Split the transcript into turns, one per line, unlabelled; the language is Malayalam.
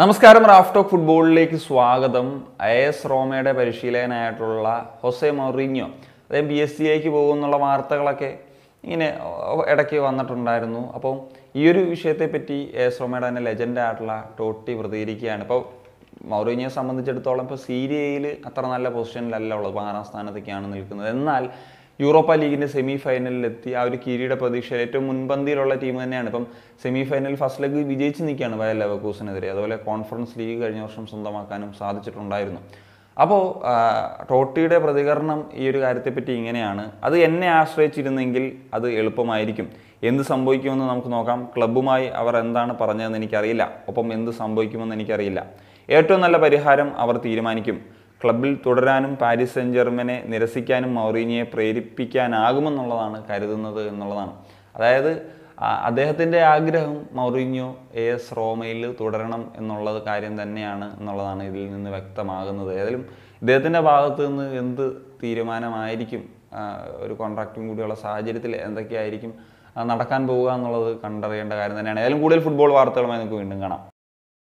നമസ്കാരം റാഫ്റ്റോ ഫുട്ബോളിലേക്ക് സ്വാഗതം. ഐ എസ് റോമയുടെ പരിശീലകനായിട്ടുള്ള ഹൊസെ മൊറിഞ്ഞോ അദ്ദേഹം ബി എസ് സിയിലേക്ക് പോകുന്നുള്ള വാർത്തകളൊക്കെ ഇങ്ങനെ ഇടയ്ക്ക് വന്നിട്ടുണ്ടായിരുന്നു. അപ്പോൾ ഈ ഒരു വിഷയത്തെപ്പറ്റി എ എസ് റോമയുടെ തന്നെ ലെജൻഡായിട്ടുള്ള ടോട്ടി പ്രതികരിക്കുകയാണ്. ഇപ്പോൾ മൗറീനിയെ സംബന്ധിച്ചിടത്തോളം ഇപ്പോൾ സീരിയയിൽ അത്ര നല്ല പൊസിഷനിലല്ല ഉള്ളത് പതിനാറാം സ്ഥാനത്തൊക്കെയാണ് നിൽക്കുന്നത്. എന്നാൽ യൂറോപ്പ ലീഗിന്റെ സെമി ഫൈനലിലെത്തി ആ ഒരു കിരീട പ്രതീക്ഷയിൽ ഏറ്റവും മുൻപന്തിയിലുള്ള ടീം തന്നെയാണ്. ഇപ്പം സെമി ഫൈനൽ ഫസ്റ്റ് ലെഗ് വിജയിച്ച് നിൽക്കുകയാണ് വയൽ ലവക്കൂസിനെതിരെ അതുപോലെ കോൺഫറൻസ് ലീഗ് കഴിഞ്ഞ വർഷം സ്വന്തമാക്കാനും സാധിച്ചിട്ടുണ്ടായിരുന്നു. അപ്പോൾ ടോട്ടിയുടെ പ്രതികരണം ഈ ഒരു കാര്യത്തെപ്പറ്റി ഇങ്ങനെയാണ്. അത് എന്നെ ആശ്രയിച്ചിരുന്നെങ്കിൽ അത് എളുപ്പമായിരിക്കും. എന്ത് സംഭവിക്കുമെന്ന് നമുക്ക് നോക്കാം. ക്ലബ്ബുമായി അവർ എന്താണ് പറഞ്ഞതെന്ന് എനിക്കറിയില്ല. ഒപ്പം എന്ത് സംഭവിക്കുമെന്ന് എനിക്കറിയില്ല. ഏറ്റവും നല്ല പരിഹാരം അവർ തീരുമാനിക്കും. ക്ലബിൽ തുടരാനും പാരീസ് സെൻ ജർമ്മനെ നിരസിക്കാനും മൗറീനിയെ പ്രേരിപ്പിക്കാനാകുമെന്നുള്ളതാണ് കരുതുന്നത് എന്നുള്ളതാണ്. അതായത് അദ്ദേഹത്തിന്റെ ആഗ്രഹം മൗറീനിയോ എ എസ് റോമയിൽ തുടരണം എന്നുള്ളത് കാര്യം തന്നെയാണ് എന്നുള്ളതാണ് ഇതിൽ നിന്ന് വ്യക്തമാകുന്നത്. ഏതായാലും ഇദ്ദേഹത്തിന്റെ ഭാഗത്ത് നിന്ന് എന്ത് തീരുമാനമായിരിക്കും ഒരു കോൺട്രാക്റ്റും കൂടിയുള്ള സാഹചര്യത്തിൽ എന്തൊക്കെയായിരിക്കും നടക്കാൻ പോവുക എന്നുള്ളത് കണ്ടറിയേണ്ട കാര്യം തന്നെയാണ്. ഏതായാലും കൂടുതൽ ഫുട്ബോൾ വാർത്തകളുമായി നമുക്ക് വീണ്ടും കാണാം.